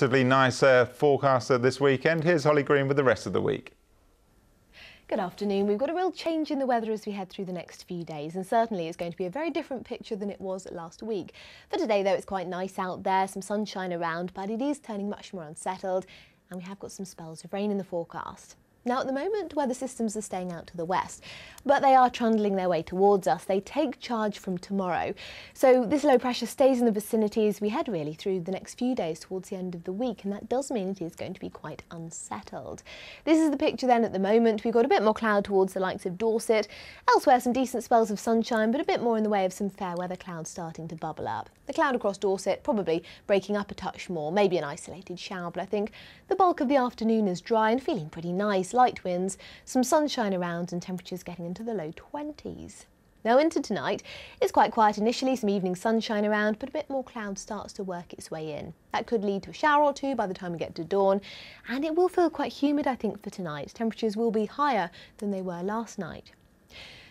Relatively nice uh, forecast this weekend. Here's Holly Green with the rest of the week. Good afternoon. We've got a real change in the weather as we head through the next few days, and certainly it's going to be a very different picture than it was last week. For today, though, it's quite nice out there, some sunshine around, but it is turning much more unsettled, and we have got some spells of rain in the forecast. Now, at the moment, weather systems are staying out to the west, but they are trundling their way towards us. They take charge from tomorrow. So this low pressure stays in the vicinity as we head really through the next few days towards the end of the week, and that does mean it is going to be quite unsettled. This is the picture then at the moment. We've got a bit more cloud towards the likes of Dorset. Elsewhere, some decent spells of sunshine, but a bit more in the way of some fair weather clouds starting to bubble up. The cloud across Dorset probably breaking up a touch more, maybe an isolated shower, but I think the bulk of the afternoon is dry and feeling pretty nice light winds, some sunshine around and temperatures getting into the low 20s. Now into tonight, it's quite quiet initially, some evening sunshine around, but a bit more cloud starts to work its way in. That could lead to a shower or two by the time we get to dawn, and it will feel quite humid, I think, for tonight. Temperatures will be higher than they were last night.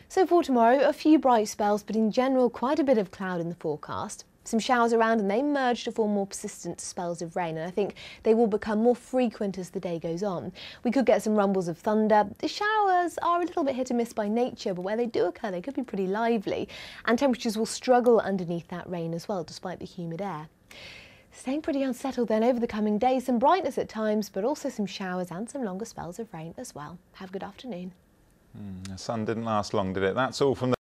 So for tomorrow, a few bright spells, but in general, quite a bit of cloud in the forecast some showers around and they merge to form more persistent spells of rain and I think they will become more frequent as the day goes on. We could get some rumbles of thunder. The showers are a little bit hit and miss by nature but where they do occur they could be pretty lively and temperatures will struggle underneath that rain as well despite the humid air. Staying pretty unsettled then over the coming days, some brightness at times but also some showers and some longer spells of rain as well. Have a good afternoon. Mm, the sun didn't last long, did it? That's all from the